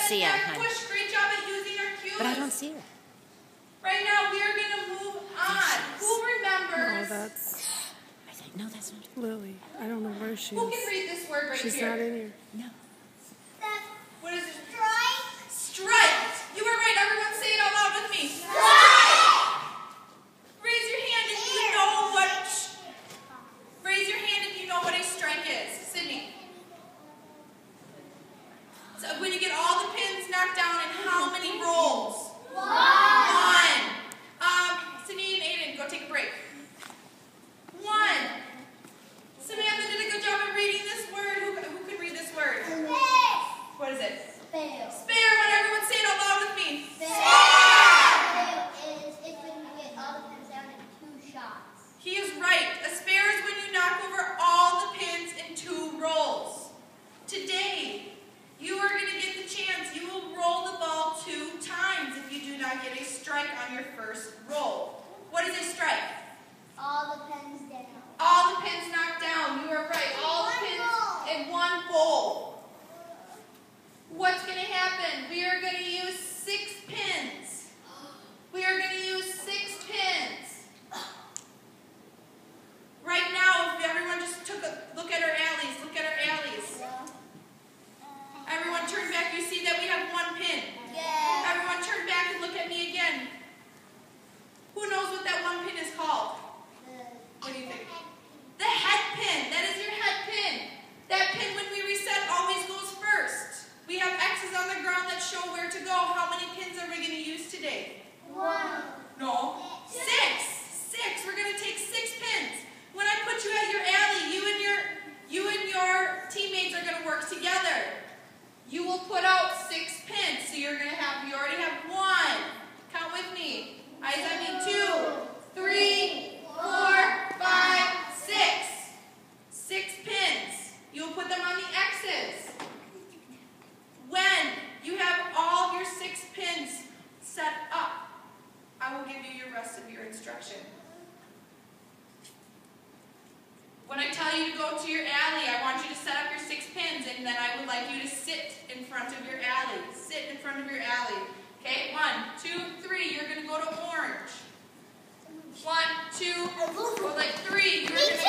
see it, back hon. Great job at using our cues. But I don't see it. Right now, we are going to move on. Who No, remembers? that's I think, no, that's not. Lily. I don't know where she Who can read this word right She's here? not in here. No. What is it? Strike. Strike. You were right. Everyone say it out loud with me. Strike. Raise your hand if you know what. Raise your hand if you know what a strike is. Sydney. So when you get all the pins knocked down and how many rolls? One. Um, Sydney and Aiden, go take a break. One. Samantha did a good job of reading this word. Who, who can read this word? What is it? Fail. Spare. What everyone say it out loud with me. Fail is if when you get all the pins down in two shots. He is right. A spare is when you knock over all the pins in two rolls. Today, you are going to get the chance. You will roll the ball two times if you do not get a strike on your first roll. What is a strike? All the pins down. All the pins knocked down. You are right. All the pins in one bowl. What's going to happen? We are going to use six pins. We are going to use six pins. Right now, if everyone just took a look at our alleys, look at our alleys. Everyone turn back. You see that we have one pin. Yeah. Everyone turn back and look at me again. Who knows what that one pin is called? What do you think? The head pin. That is your head pin. That pin, when we reset, always goes first. We have X's on the ground that show where to go. How many pins are we going to use today? One. No. Six. Six. We're going to take six pins. When I put you at your alley, you and your you and your teammates are going to work together. You will put out six pins. So you're going to have, you already have one. Count with me. Eyes on me. Two, three, four, five, six. Six pins. You will put them on the X's. When you have all your six pins set up, I will give you your rest of your instruction. When I tell you to go to your alley, I want you to set up your six pins, and then I would like you to sit in front of your alley. Sit in front of your alley. Okay, one, two, three. You're going to go to orange. One, two, or like three. You're going to